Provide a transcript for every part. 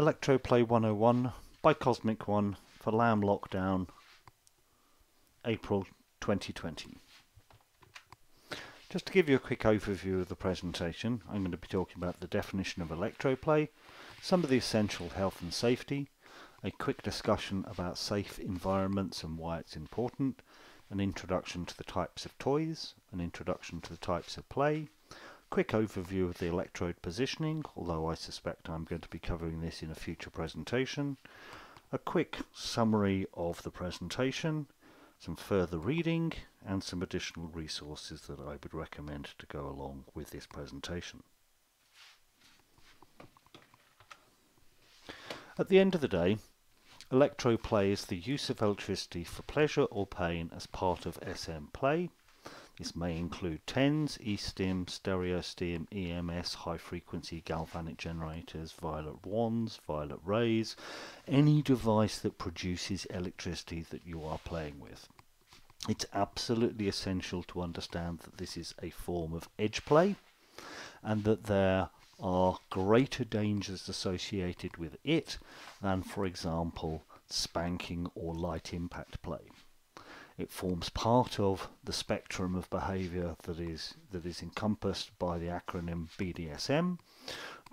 Electroplay 101 by Cosmic One for LAM Lockdown, April 2020. Just to give you a quick overview of the presentation, I'm going to be talking about the definition of electroplay, some of the essential health and safety, a quick discussion about safe environments and why it's important, an introduction to the types of toys, an introduction to the types of play, quick overview of the electrode positioning, although I suspect I'm going to be covering this in a future presentation, a quick summary of the presentation, some further reading, and some additional resources that I would recommend to go along with this presentation. At the end of the day, electroplay is the use of electricity for pleasure or pain as part of SM play, this may include TENS, eStim, StereoStim, EMS, high frequency galvanic generators, violet wands, violet rays, any device that produces electricity that you are playing with. It's absolutely essential to understand that this is a form of edge play and that there are greater dangers associated with it than, for example, spanking or light impact play. It forms part of the spectrum of behavior that is that is encompassed by the acronym BDSM,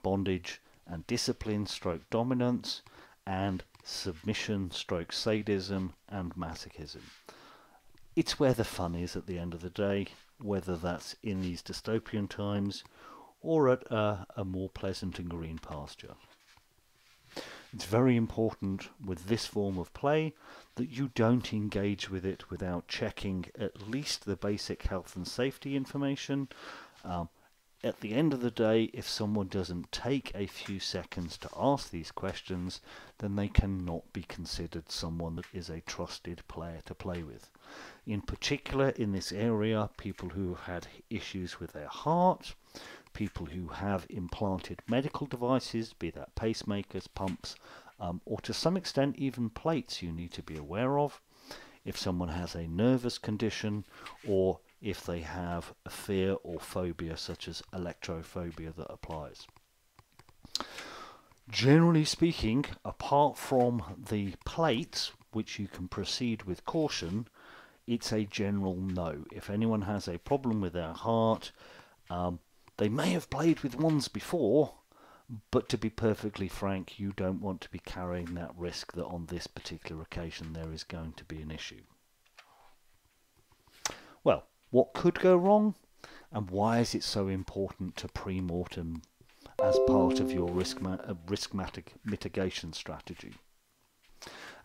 bondage and discipline stroke dominance, and submission stroke sadism and masochism. It's where the fun is at the end of the day, whether that's in these dystopian times or at a, a more pleasant and green pasture. It's very important with this form of play that you don't engage with it without checking at least the basic health and safety information. Um, at the end of the day, if someone doesn't take a few seconds to ask these questions, then they cannot be considered someone that is a trusted player to play with. In particular, in this area, people who have had issues with their heart, people who have implanted medical devices, be that pacemakers, pumps, um, or to some extent even plates you need to be aware of. If someone has a nervous condition or if they have a fear or phobia such as electrophobia that applies. Generally speaking, apart from the plates, which you can proceed with caution, it's a general no. If anyone has a problem with their heart, um, they may have played with ones before, but to be perfectly frank, you don't want to be carrying that risk that on this particular occasion there is going to be an issue. Well, what could go wrong? And why is it so important to pre-mortem as part of your risk, uh, risk mitigation strategy?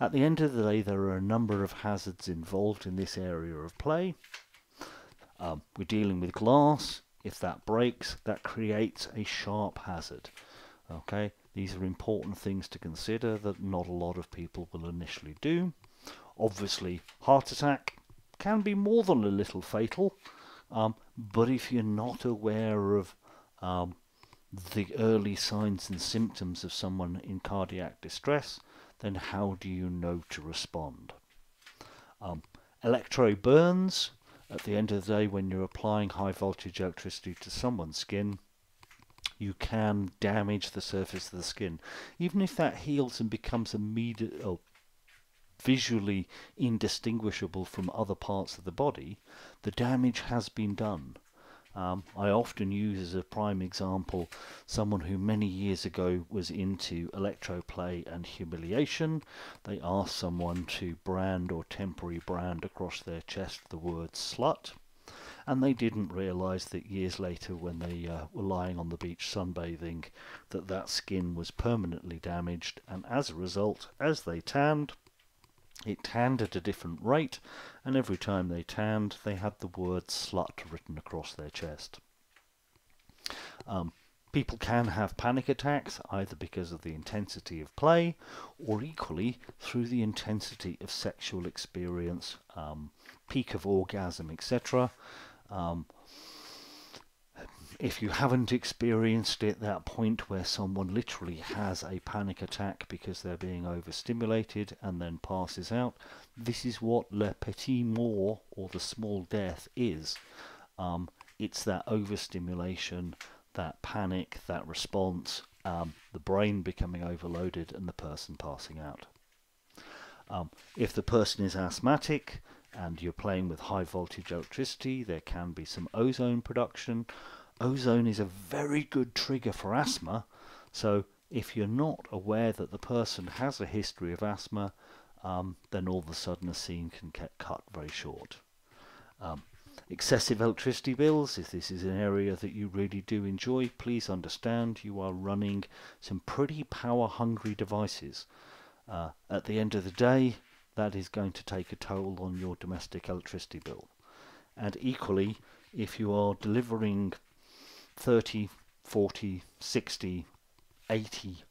At the end of the day, there are a number of hazards involved in this area of play. Um, we're dealing with glass, if that breaks, that creates a sharp hazard. Okay, these are important things to consider that not a lot of people will initially do. Obviously, heart attack can be more than a little fatal, um, but if you're not aware of um, the early signs and symptoms of someone in cardiac distress, then how do you know to respond? Um, electro burns at the end of the day, when you're applying high voltage electricity to someone's skin, you can damage the surface of the skin. Even if that heals and becomes immediate or oh, visually indistinguishable from other parts of the body, the damage has been done. Um, I often use as a prime example someone who many years ago was into electroplay and humiliation. They asked someone to brand or temporary brand across their chest the word slut. And they didn't realise that years later, when they uh, were lying on the beach sunbathing, that that skin was permanently damaged. And as a result, as they tanned, it tanned at a different rate, and every time they tanned, they had the word slut written across their chest. Um, people can have panic attacks either because of the intensity of play or equally through the intensity of sexual experience, um, peak of orgasm, etc. Um, if you haven't experienced it, that point where someone literally has a panic attack because they're being overstimulated and then passes out, this is what le petit mort or the small death is. Um, it's that overstimulation, that panic, that response, um, the brain becoming overloaded and the person passing out. Um, if the person is asthmatic and you're playing with high voltage electricity, there can be some ozone production. Ozone is a very good trigger for asthma, so if you're not aware that the person has a history of asthma, um, then all of a sudden a scene can get cut very short. Um, excessive electricity bills, if this is an area that you really do enjoy, please understand you are running some pretty power hungry devices. Uh, at the end of the day, that is going to take a toll on your domestic electricity bill. And equally, if you are delivering 30, 40, 60, 80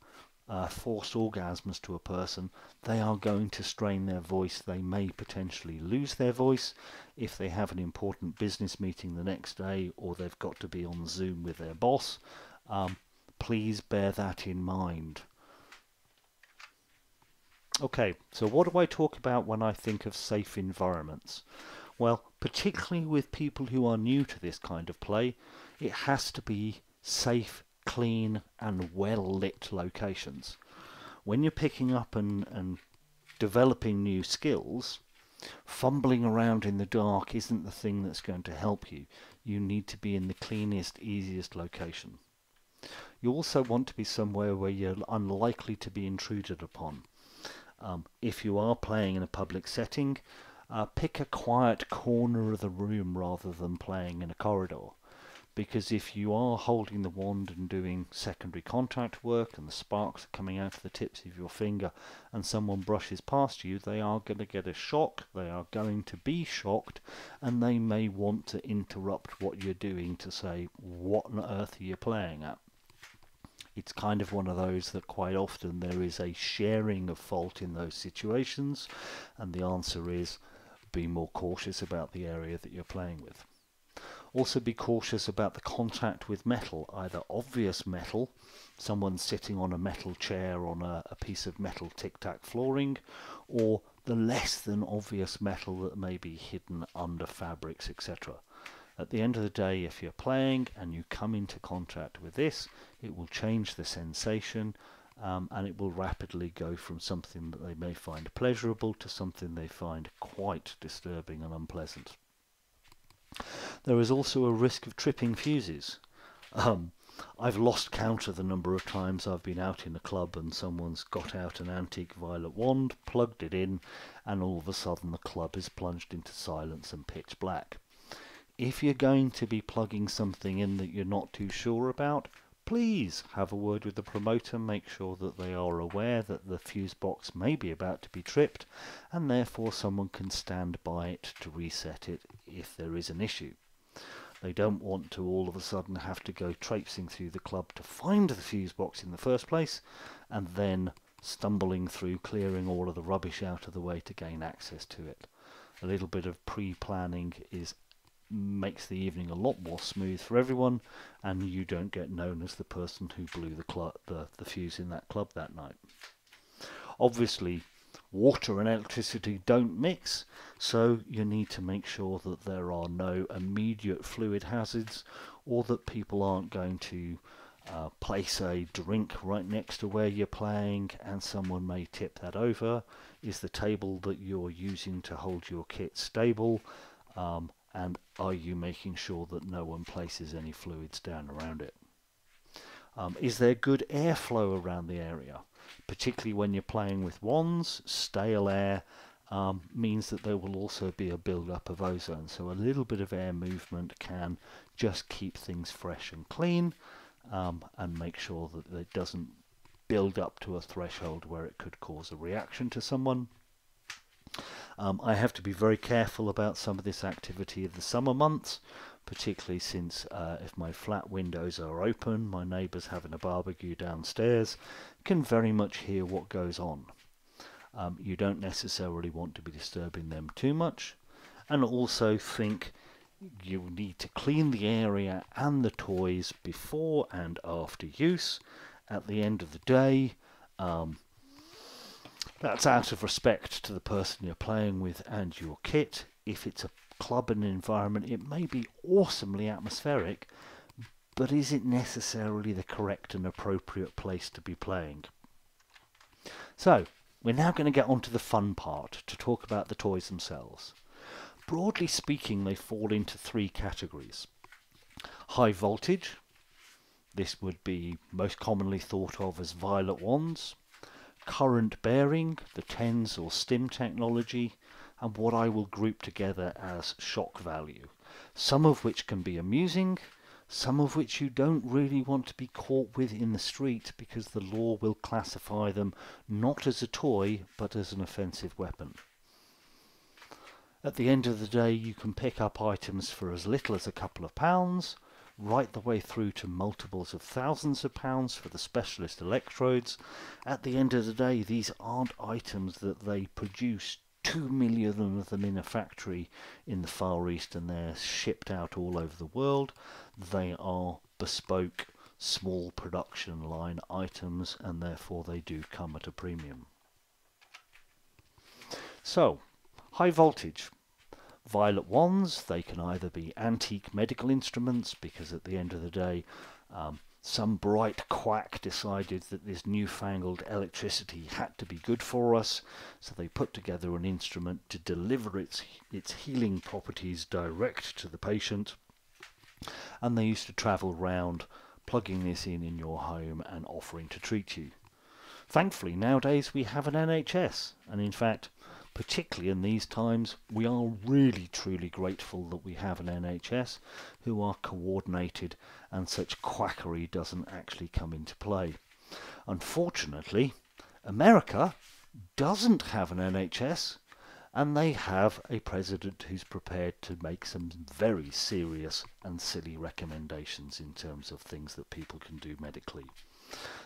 uh, forced orgasms to a person, they are going to strain their voice. They may potentially lose their voice if they have an important business meeting the next day or they've got to be on Zoom with their boss. Um, please bear that in mind. Okay, so what do I talk about when I think of safe environments? Well, particularly with people who are new to this kind of play, it has to be safe clean and well lit locations. When you're picking up and, and developing new skills, fumbling around in the dark isn't the thing that's going to help you. You need to be in the cleanest, easiest location. You also want to be somewhere where you're unlikely to be intruded upon. Um, if you are playing in a public setting, uh, pick a quiet corner of the room rather than playing in a corridor because if you are holding the wand and doing secondary contact work and the sparks are coming out of the tips of your finger and someone brushes past you, they are going to get a shock, they are going to be shocked, and they may want to interrupt what you're doing to say, What on earth are you playing at? It's kind of one of those that quite often there is a sharing of fault in those situations, and the answer is be more cautious about the area that you're playing with. Also be cautious about the contact with metal, either obvious metal, someone sitting on a metal chair on a, a piece of metal tic-tac flooring, or the less than obvious metal that may be hidden under fabrics, etc. At the end of the day, if you're playing and you come into contact with this, it will change the sensation um, and it will rapidly go from something that they may find pleasurable to something they find quite disturbing and unpleasant. There is also a risk of tripping fuses. Um, I've lost count of the number of times I've been out in a club and someone's got out an antique violet wand, plugged it in, and all of a sudden the club is plunged into silence and pitch black. If you're going to be plugging something in that you're not too sure about, please have a word with the promoter, make sure that they are aware that the fuse box may be about to be tripped, and therefore someone can stand by it to reset it if there is an issue. They don't want to all of a sudden have to go traipsing through the club to find the fuse box in the first place, and then stumbling through clearing all of the rubbish out of the way to gain access to it. A little bit of pre-planning is makes the evening a lot more smooth for everyone, and you don't get known as the person who blew the, cl- the, the fuse in that club that night. Obviously, water and electricity don't mix, so you need to make sure that there are no immediate fluid hazards or that people aren't going to uh, place a drink right next to where you're playing and someone may tip that over. Is the table that you're using to hold your kit stable? Um, and are you making sure that no one places any fluids down around it? Um, is there good airflow around the area? Particularly when you're playing with wands, stale air um, means that there will also be a build-up of ozone. So a little bit of air movement can just keep things fresh and clean um, and make sure that it doesn't build up to a threshold where it could cause a reaction to someone. Um, I have to be very careful about some of this activity of the summer months, particularly since uh, if my flat windows are open, my neighbours having a barbecue downstairs can very much hear what goes on. Um, you don't necessarily want to be disturbing them too much, and also think you need to clean the area and the toys before and after use. At the end of the day, um, that's out of respect to the person you're playing with and your kit. If it's a club and environment, it may be awesomely atmospheric, but is it necessarily the correct and appropriate place to be playing? So, we're now going to get on to the fun part to talk about the toys themselves. Broadly speaking, they fall into three categories. High voltage, this would be most commonly thought of as violet wands, current bearing, the TENS or STIM technology, and what I will group together as shock value, some of which can be amusing, some of which you don't really want to be caught with in the street because the law will classify them not as a toy but as an offensive weapon. At the end of the day, you can pick up items for as little as a couple of pounds, right the way through to multiples of thousands of pounds for the specialist electrodes. At the end of the day, these aren't items that they produce two million of them in a factory in the Far East and they're shipped out all over the world. They are bespoke, small production line items and therefore they do come at a premium. So, high voltage. Violet wands, they can either be antique medical instruments because at the end of the day um, some bright quack decided that this newfangled electricity had to be good for us, so they put together an instrument to deliver its, its healing properties direct to the patient. And they used to travel round plugging this in in your home and offering to treat you. Thankfully, nowadays we have an NHS, and in fact, particularly in these times, we are really truly grateful that we have an NHS who are coordinated and such quackery doesn't actually come into play. Unfortunately, America doesn't have an NHS and they have a president who's prepared to make some very serious and silly recommendations in terms of things that people can do medically.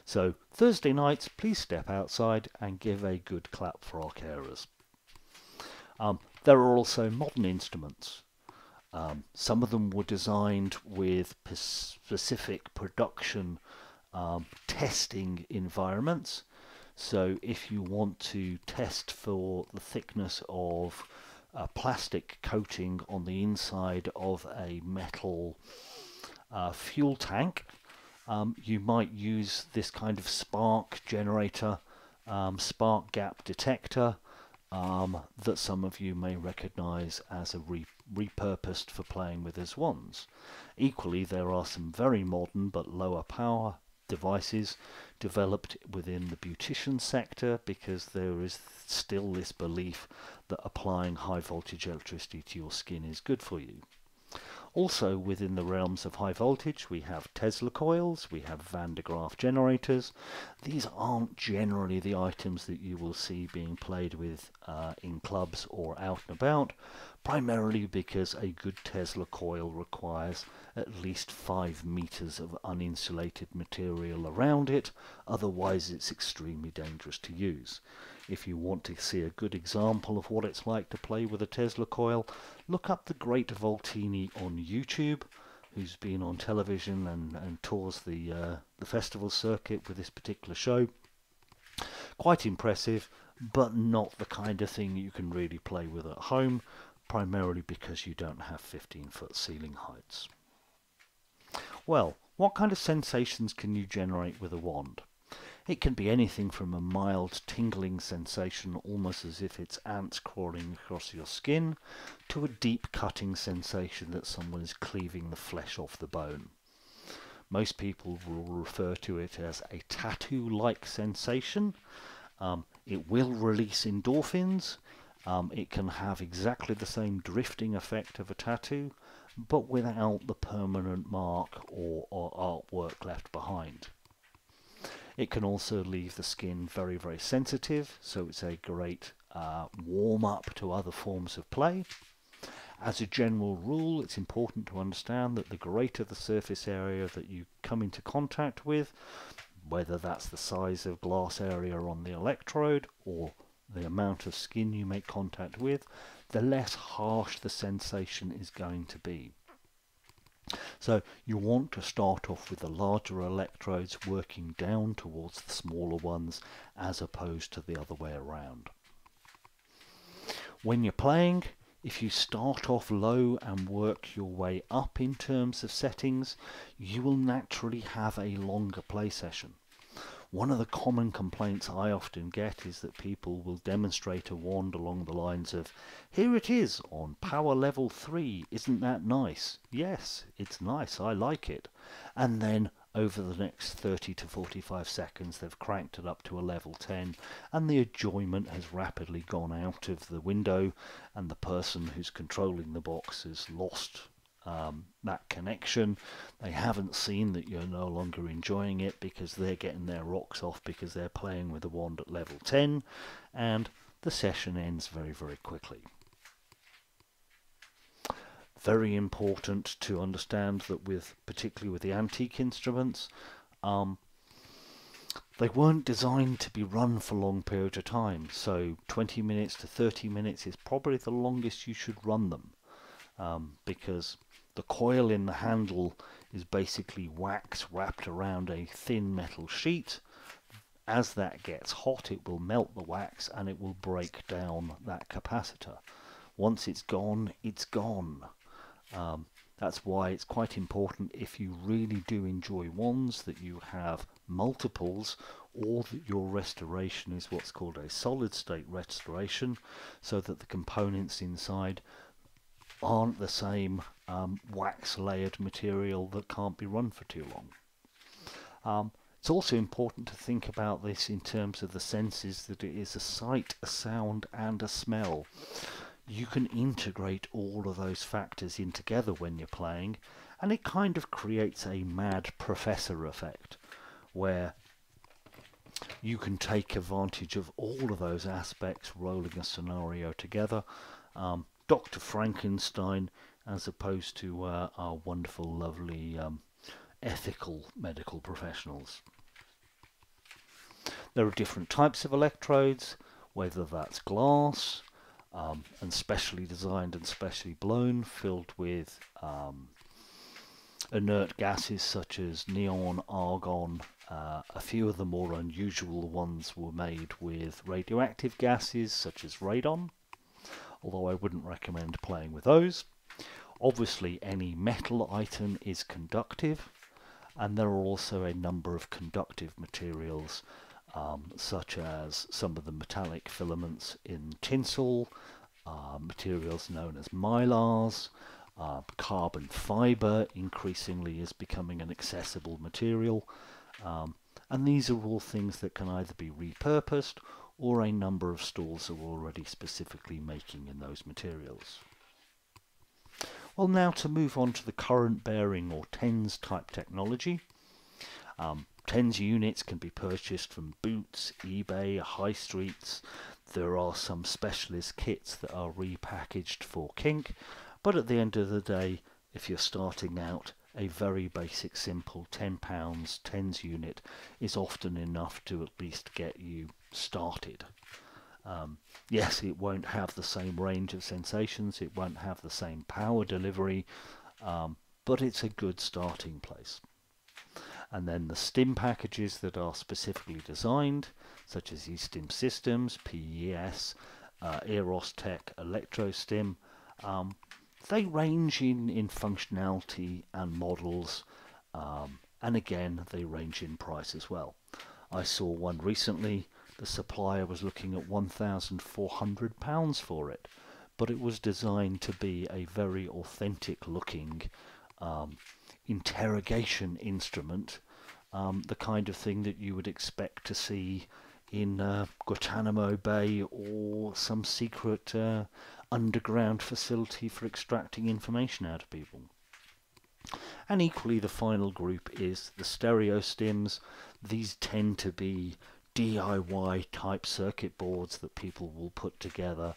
So, Thursday nights, please step outside and give a good clap for our carers. Um, there are also modern instruments. Um, some of them were designed with specific production um, testing environments. So if you want to test for the thickness of a plastic coating on the inside of a metal uh, fuel tank, um, you might use this kind of spark generator, um, spark gap detector, um, that some of you may recognize as a re repurposed for playing with as wands. Equally, there are some very modern but lower power devices developed within the beautician sector because there is still this belief that applying high voltage electricity to your skin is good for you. Also within the realms of high voltage we have Tesla coils, we have Van de Graaff generators. These aren't generally the items that you will see being played with uh, in clubs or out and about, primarily because a good Tesla coil requires at least 5 meters of uninsulated material around it, otherwise it's extremely dangerous to use. If you want to see a good example of what it's like to play with a Tesla coil, look up the great Voltini on YouTube, who's been on television and, and tours the, uh, the festival circuit with this particular show. Quite impressive, but not the kind of thing you can really play with at home, primarily because you don't have 15 foot ceiling heights. Well, what kind of sensations can you generate with a wand? It can be anything from a mild tingling sensation, almost as if it's ants crawling across your skin, to a deep cutting sensation that someone is cleaving the flesh off the bone. Most people will refer to it as a tattoo like sensation. Um, it will release endorphins. Um, it can have exactly the same drifting effect of a tattoo, but without the permanent mark or, or artwork left behind. It can also leave the skin very, very sensitive, so it's a great uh, warm up to other forms of play. As a general rule, it's important to understand that the greater the surface area that you come into contact with, whether that's the size of glass area on the electrode or the amount of skin you make contact with, the less harsh the sensation is going to be. So you want to start off with the larger electrodes working down towards the smaller ones as opposed to the other way around. When you're playing, if you start off low and work your way up in terms of settings, you will naturally have a longer play session. One of the common complaints I often get is that people will demonstrate a wand along the lines of, here it is on power level 3, isn't that nice? Yes, it's nice, I like it. And then over the next 30 to 45 seconds they've cranked it up to a level 10 and the enjoyment has rapidly gone out of the window and the person who's controlling the box has lost um, that connection. They haven't seen that you're no longer enjoying it because they're getting their rocks off because they're playing with a wand at level 10 and the session ends very very quickly very important to understand that with particularly with the antique instruments um, they weren't designed to be run for long periods of time so 20 minutes to 30 minutes is probably the longest you should run them um, because the coil in the handle is basically wax wrapped around a thin metal sheet. As that gets hot it will melt the wax and it will break down that capacitor. Once it's gone it's gone. Um, that's why it's quite important if you really do enjoy wands that you have multiples or that your restoration is what's called a solid state restoration so that the components inside aren't the same um, wax layered material that can't be run for too long. Um, it's also important to think about this in terms of the senses that it is a sight, a sound and a smell you can integrate all of those factors in together when you're playing and it kind of creates a mad professor effect where you can take advantage of all of those aspects rolling a scenario together um, Dr. Frankenstein as opposed to uh, our wonderful lovely um, ethical medical professionals there are different types of electrodes whether that's glass um, and specially designed and specially blown, filled with um, inert gases such as neon, argon. Uh, a few of the more unusual ones were made with radioactive gases such as radon, although I wouldn't recommend playing with those. Obviously, any metal item is conductive, and there are also a number of conductive materials um, such as some of the metallic filaments in tinsel, uh, materials known as mylars, uh, carbon fiber increasingly is becoming an accessible material, um, and these are all things that can either be repurposed or a number of stores are already specifically making in those materials. Well, now to move on to the current bearing or TENS type technology. Um, TENS units can be purchased from Boots, eBay, high streets. There are some specialist kits that are repackaged for kink, but at the end of the day, if you're starting out, a very basic, simple £10 TENS unit is often enough to at least get you started. Um, yes, it won't have the same range of sensations, it won't have the same power delivery, um, but it's a good starting place and then the stim packages that are specifically designed, such as eStim Systems, PES, uh, ErosTek, ElectroStim, um, they range in, in functionality and models, um, and again, they range in price as well. I saw one recently, the supplier was looking at £1,400 for it, but it was designed to be a very authentic looking um, interrogation instrument um, the kind of thing that you would expect to see in uh, Guantanamo Bay or some secret uh, underground facility for extracting information out of people. And equally, the final group is the stereo stims. These tend to be DIY type circuit boards that people will put together,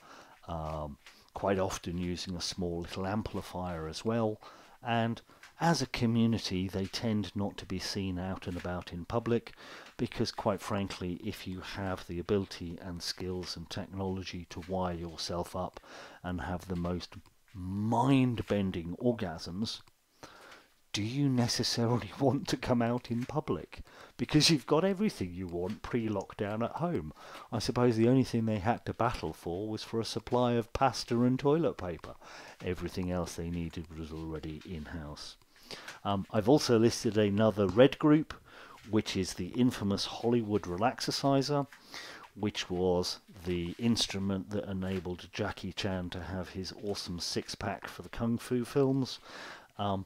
um, quite often using a small little amplifier as well. And as a community, they tend not to be seen out and about in public because, quite frankly, if you have the ability and skills and technology to wire yourself up and have the most mind bending orgasms, do you necessarily want to come out in public? Because you've got everything you want pre-lockdown at home. I suppose the only thing they had to battle for was for a supply of pasta and toilet paper. Everything else they needed was already in-house. Um, I've also listed another red group, which is the infamous Hollywood Relaxerciser, which was the instrument that enabled Jackie Chan to have his awesome six pack for the Kung Fu films. Um,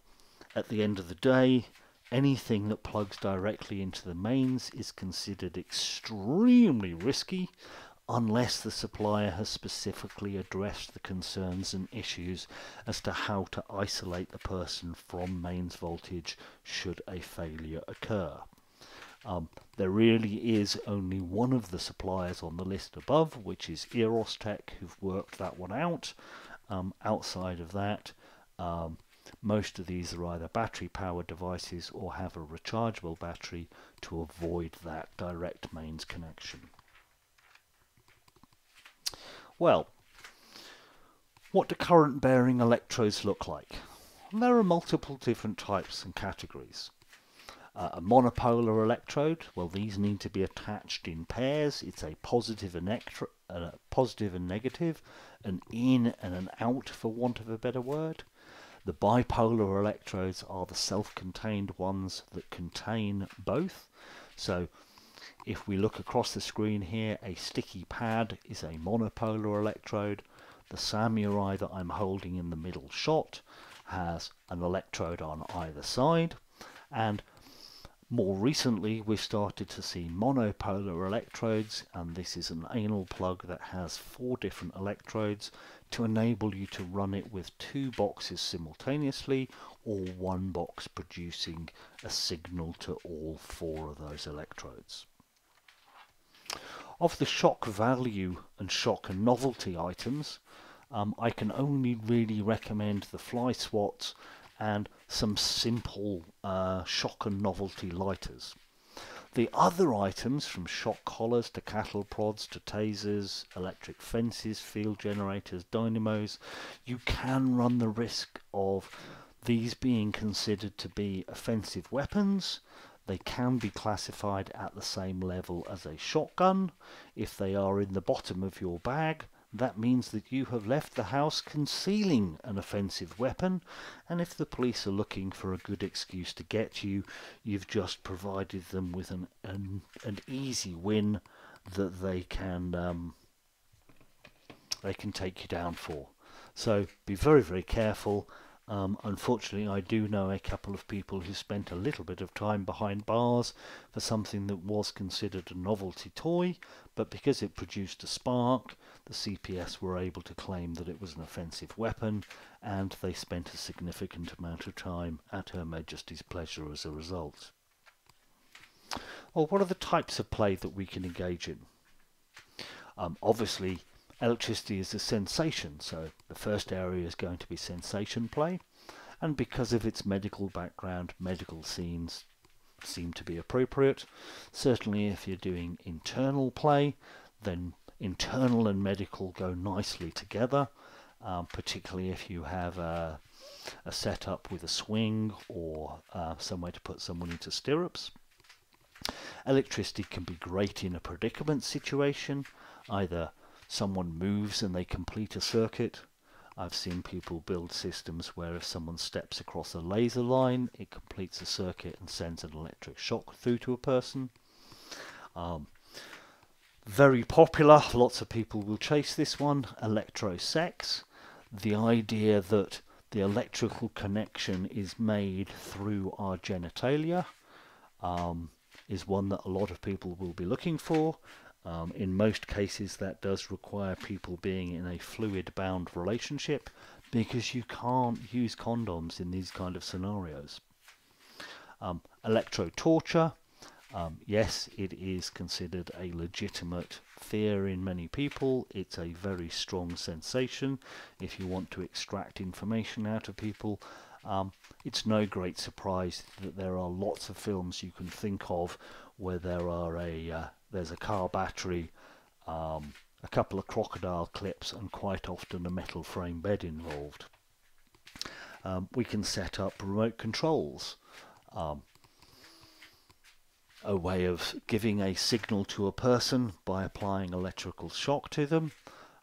at the end of the day, anything that plugs directly into the mains is considered extremely risky unless the supplier has specifically addressed the concerns and issues as to how to isolate the person from mains voltage should a failure occur. Um, there really is only one of the suppliers on the list above, which is ErosTek, who've worked that one out. Um, outside of that, um, most of these are either battery powered devices or have a rechargeable battery to avoid that direct mains connection. Well, what do current bearing electrodes look like? There are multiple different types and categories. Uh, a monopolar electrode, well these need to be attached in pairs. It's a positive and, uh, positive and negative, an in and an out for want of a better word. The bipolar electrodes are the self-contained ones that contain both. So if we look across the screen here, a sticky pad is a monopolar electrode. The samurai that I'm holding in the middle shot has an electrode on either side. And more recently, we've started to see monopolar electrodes, and this is an anal plug that has four different electrodes to enable you to run it with two boxes simultaneously or one box producing a signal to all four of those electrodes. Of the shock value and shock and novelty items, um, I can only really recommend the fly swats and some simple uh, shock and novelty lighters. The other items, from shock collars to cattle prods to tasers, electric fences, field generators, dynamos, you can run the risk of these being considered to be offensive weapons. They can be classified at the same level as a shotgun. If they are in the bottom of your bag, that means that you have left the house concealing an offensive weapon, and if the police are looking for a good excuse to get you, you've just provided them with an an, an easy win that they can um, they can take you down for. So be very very careful um, unfortunately, I do know a couple of people who spent a little bit of time behind bars for something that was considered a novelty toy, but because it produced a spark, the CPS were able to claim that it was an offensive weapon, and they spent a significant amount of time at Her Majesty's pleasure as a result. Well, what are the types of play that we can engage in? Um, obviously, electricity is a sensation, so the first area is going to be sensation play, and because of its medical background, medical scenes seem to be appropriate. Certainly, if you're doing internal play, then internal and medical go nicely together, um, particularly if you have a, a setup with a swing or uh, somewhere to put someone into stirrups. Electricity can be great in a predicament situation, either someone moves and they complete a circuit. I've seen people build systems where if someone steps across a laser line, it completes a circuit and sends an electric shock through to a person. Um, very popular, lots of people will chase this one, electrosex. The idea that the electrical connection is made through our genitalia um, is one that a lot of people will be looking for. Um, in most cases, that does require people being in a fluid bound relationship because you can't use condoms in these kind of scenarios. Um, electro-torture, um, yes, it is considered a legitimate fear in many people. It's a very strong sensation if you want to extract information out of people. Um, it's no great surprise that there are lots of films you can think of where there are a uh, there's a car battery, um, a couple of crocodile clips, and quite often a metal frame bed involved. Um, we can set up remote controls. Um, a way of giving a signal to a person by applying electrical shock to them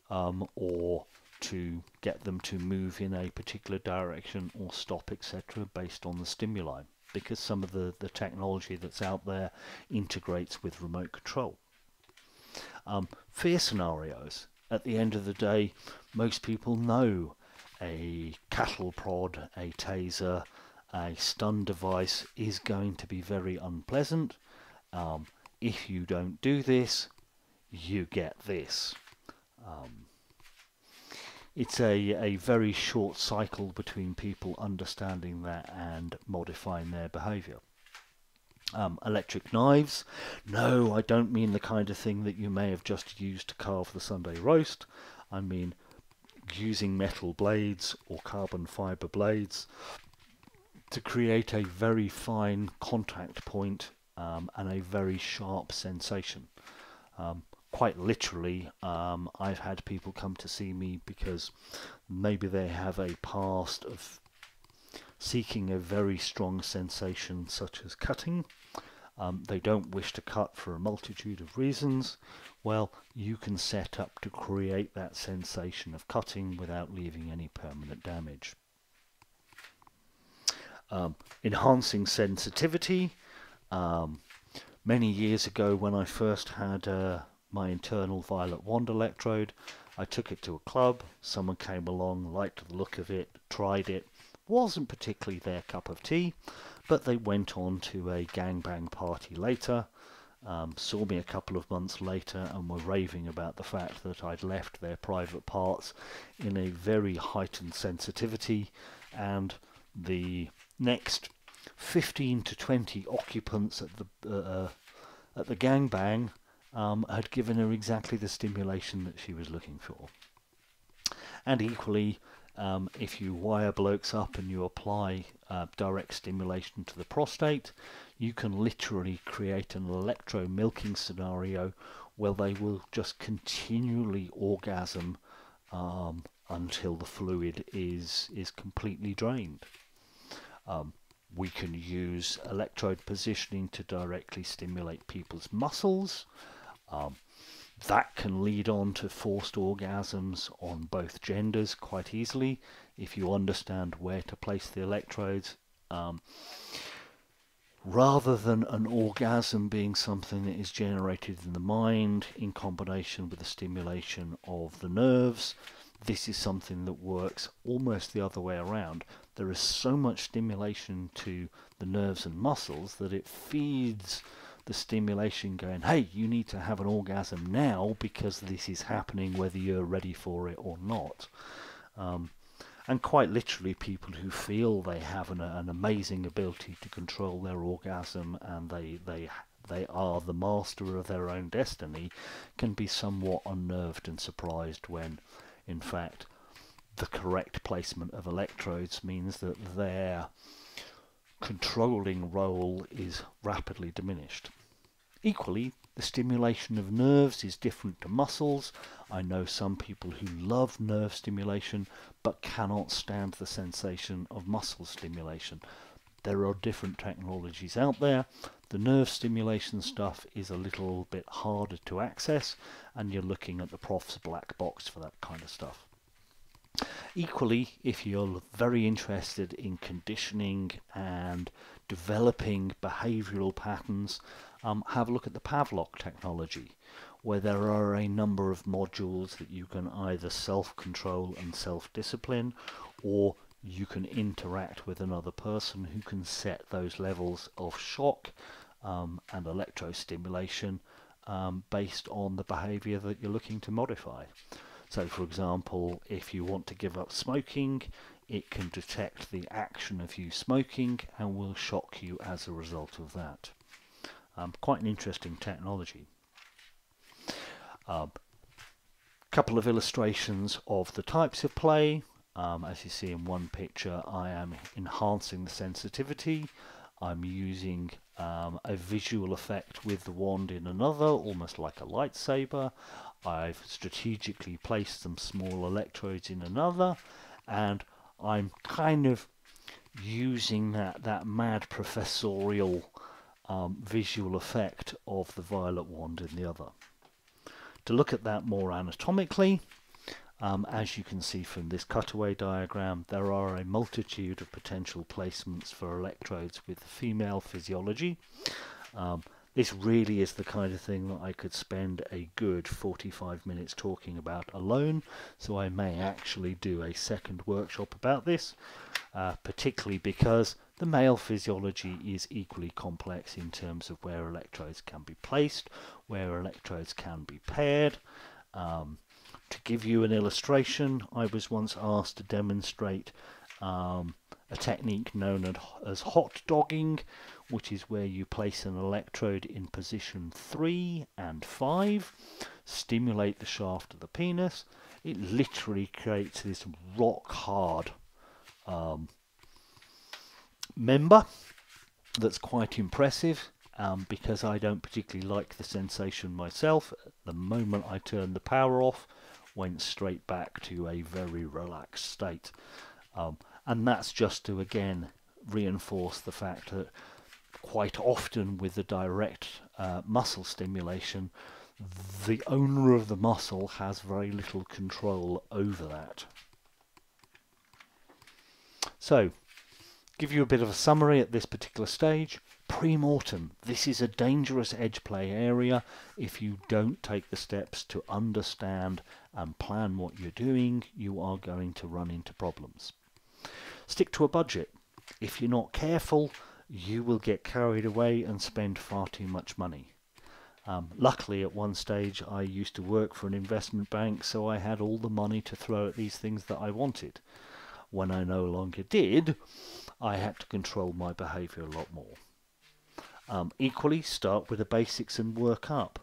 um, or to get them to move in a particular direction or stop etc based on the stimuli because some of the, the technology that's out there integrates with remote control. Um, fear scenarios. At the end of the day, most people know a cattle prod, a taser, a stun device is going to be very unpleasant. Um, if you don't do this, you get this. Um, it's a, a very short cycle between people understanding that and modifying their behavior. Um, electric knives. No, I don't mean the kind of thing that you may have just used to carve the Sunday roast. I mean using metal blades or carbon fiber blades to create a very fine contact point um, and a very sharp sensation. Um, quite literally, um, I've had people come to see me because maybe they have a past of seeking a very strong sensation such as cutting. Um, they don't wish to cut for a multitude of reasons. Well, you can set up to create that sensation of cutting without leaving any permanent damage. Um, enhancing sensitivity. Um, many years ago when I first had uh, my internal violet wand electrode. I took it to a club, someone came along, liked the look of it, tried it, wasn't particularly their cup of tea, but they went on to a gangbang party later, um, saw me a couple of months later and were raving about the fact that I'd left their private parts in a very heightened sensitivity and the next 15 to 20 occupants at the uh, uh at the gangbang um, had given her exactly the stimulation that she was looking for. And equally, um, if you wire blokes up and you apply uh, direct stimulation to the prostate, you can literally create an electro milking scenario where they will just continually orgasm um, until the fluid is is completely drained. Um, we can use electrode positioning to directly stimulate people's muscles. Um, that can lead on to forced orgasms on both genders quite easily if you understand where to place the electrodes. Um, rather than an orgasm being something that is generated in the mind in combination with the stimulation of the nerves, this is something that works almost the other way around. There is so much stimulation to the nerves and muscles that it feeds the stimulation going, hey, you need to have an orgasm now because this is happening whether you're ready for it or not. Um, and quite literally, people who feel they have an, an amazing ability to control their orgasm and they, they they are the master of their own destiny can be somewhat unnerved and surprised when, in fact, the correct placement of electrodes means that their controlling role is rapidly diminished. Equally, the stimulation of nerves is different to muscles. I know some people who love nerve stimulation but cannot stand the sensation of muscle stimulation. There are different technologies out there. The nerve stimulation stuff is a little bit harder to access, and you're looking at the prof's black box for that kind of stuff. Equally, if you're very interested in conditioning and developing behavioral patterns, um, have a look at the Pavlok technology, where there are a number of modules that you can either self-control and self-discipline, or you can interact with another person who can set those levels of shock um, and electrostimulation um, based on the behavior that you're looking to modify. So, for example, if you want to give up smoking, it can detect the action of you smoking and will shock you as a result of that. Um, quite an interesting technology. A um, couple of illustrations of the types of play. Um, as you see in one picture, I am enhancing the sensitivity. I'm using um, a visual effect with the wand in another, almost like a lightsaber. I've strategically placed some small electrodes in another, and I'm kind of using that, that mad professorial um, visual effect of the violet wand in the other. To look at that more anatomically, um, as you can see from this cutaway diagram, there are a multitude of potential placements for electrodes with female physiology. Um, this really is the kind of thing that I could spend a good 45 minutes talking about alone, so I may actually do a second workshop about this, uh, particularly because the male physiology is equally complex in terms of where electrodes can be placed, where electrodes can be paired. Um, to give you an illustration, I was once asked to demonstrate um, a technique known as hot dogging, which is where you place an electrode in position 3 and 5, stimulate the shaft of the penis. It literally creates this rock hard um, member that's quite impressive. Um, because I don't particularly like the sensation myself. The moment I turn the power off, went straight back to a very relaxed state. Um, and that's just to again reinforce the fact that quite often with the direct uh, muscle stimulation, the owner of the muscle has very little control over that. So, give you a bit of a summary at this particular stage. Pre-mortem, this is a dangerous edge play area if you don't take the steps to understand and plan what you're doing, you are going to run into problems. Stick to a budget. If you're not careful, you will get carried away and spend far too much money. Um, luckily, at one stage, I used to work for an investment bank, so I had all the money to throw at these things that I wanted. When I no longer did, I had to control my behaviour a lot more. Um, equally, start with the basics and work up,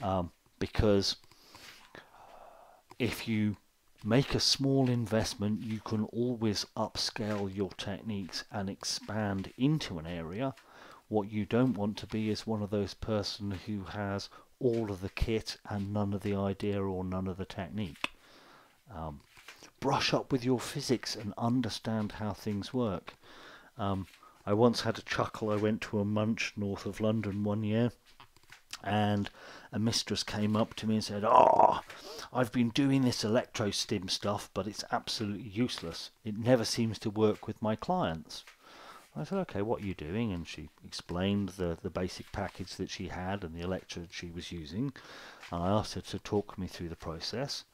um, because if you make a small investment, you can always upscale your techniques and expand into an area. What you don't want to be is one of those person who has all of the kit and none of the idea or none of the technique. Um, brush up with your physics and understand how things work. Um, I once had a chuckle. I went to a munch north of London one year and a mistress came up to me and said, Oh, I've been doing this electrostim stuff, but it's absolutely useless. It never seems to work with my clients. I said, okay, what are you doing? And she explained the, the basic package that she had and the electrode she was using. And I asked her to talk me through the process.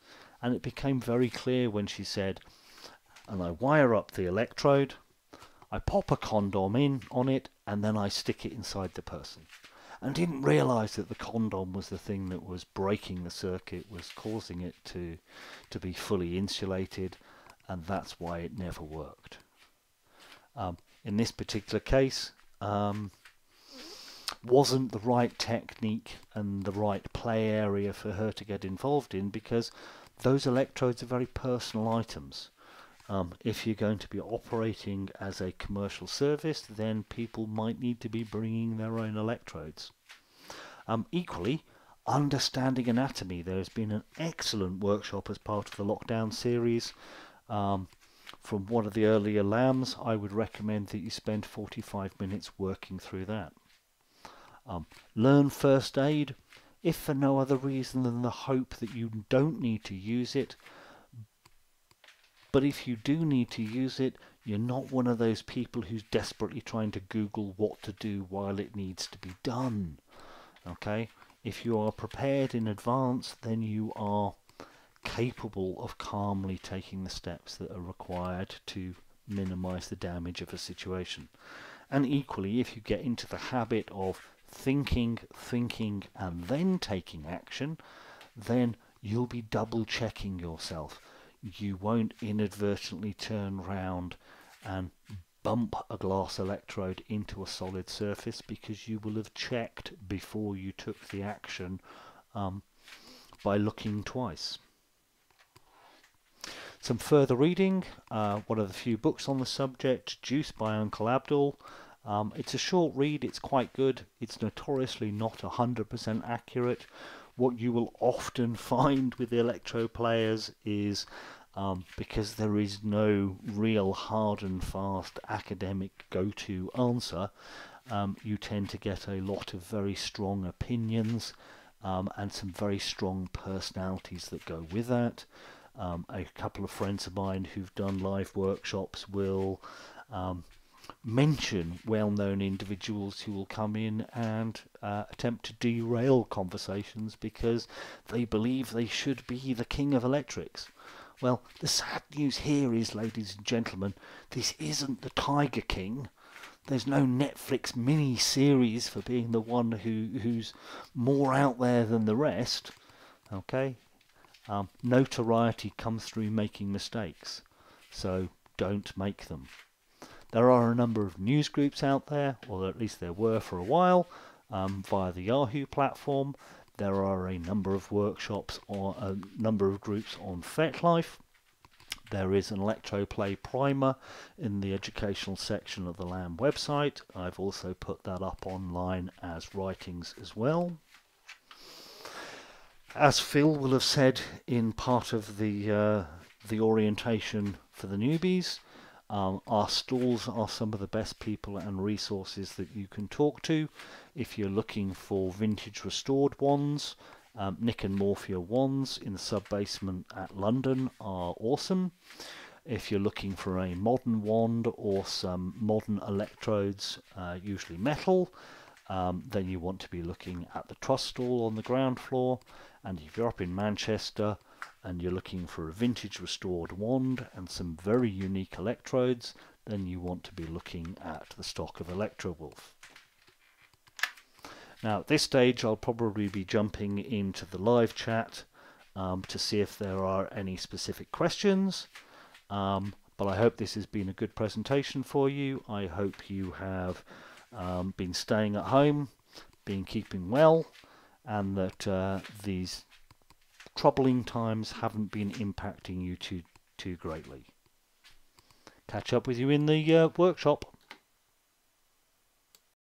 And it became very clear when she said, and I wire up the electrode, I pop a condom in on it, and then I stick it inside the person and didn't realize that the condom was the thing that was breaking the circuit, was causing it to to be fully insulated, and that's why it never worked. Um, in this particular case, um, wasn't the right technique and the right play area for her to get involved in because those electrodes are very personal items. Um, if you're going to be operating as a commercial service, then people might need to be bringing their own electrodes. Um, equally, understanding anatomy. There has been an excellent workshop as part of the lockdown series. Um, from one of the earlier LAMs, I would recommend that you spend 45 minutes working through that. Um, learn first aid, if for no other reason than the hope that you don't need to use it, but if you do need to use it, you're not one of those people who's desperately trying to Google what to do while it needs to be done. Okay? If you are prepared in advance, then you are capable of calmly taking the steps that are required to minimize the damage of a situation. And equally, if you get into the habit of thinking, thinking, and then taking action, then you'll be double checking yourself you won't inadvertently turn round and bump a glass electrode into a solid surface because you will have checked before you took the action um, by looking twice. Some further reading, uh, one of the few books on the subject, Juice by Uncle Abdul. Um, it's a short read, it's quite good, it's notoriously not 100% accurate. What you will often find with the electro players is um, because there is no real hard and fast academic go-to answer. Um, you tend to get a lot of very strong opinions um, and some very strong personalities that go with that. Um, a couple of friends of mine who've done live workshops will um, mention well-known individuals who will come in and uh, attempt to derail conversations because they believe they should be the king of electrics. Well, the sad news here is, ladies and gentlemen, this isn't the Tiger King. There's no Netflix mini series for being the one who who's more out there than the rest. Okay, um, notoriety comes through making mistakes, so don't make them. There are a number of news groups out there, or at least there were for a while, um, via the Yahoo platform. There are a number of workshops or a number of groups on FetLife. There is an Electroplay primer in the educational section of the LAM website. I've also put that up online as writings as well. As Phil will have said in part of the uh, the orientation for the newbies, um, our stalls are some of the best people and resources that you can talk to if you're looking for vintage restored wands. Um, Nick and Morphia wands in the sub basement at London are awesome. If you're looking for a modern wand or some modern electrodes, uh, usually metal, um, then you want to be looking at the Trust stall on the ground floor. And if you're up in Manchester, and you're looking for a vintage restored wand and some very unique electrodes, then you want to be looking at the stock of Electrowolf. Now at this stage I'll probably be jumping into the live chat um, to see if there are any specific questions. Um, but I hope this has been a good presentation for you. I hope you have um, been staying at home, been keeping well, and that uh, these troubling times haven't been impacting you too too greatly. Catch up with you in the uh, workshop.